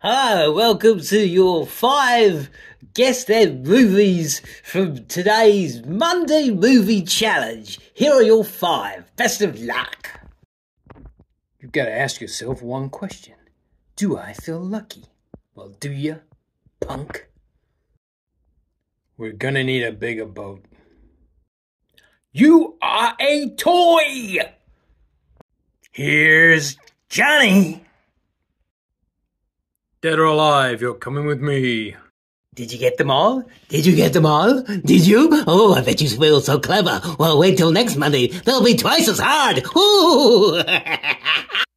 Hi, welcome to your five guess their movies from today's Monday Movie Challenge. Here are your five. Best of luck. You've got to ask yourself one question Do I feel lucky? Well, do you, punk? We're gonna need a bigger boat. You are a toy! Here's Johnny. Dead or alive, you're coming with me. Did you get them all? Did you get them all? Did you? Oh, I bet you feel so clever. Well, wait till next Monday. They'll be twice as hard. Ooh.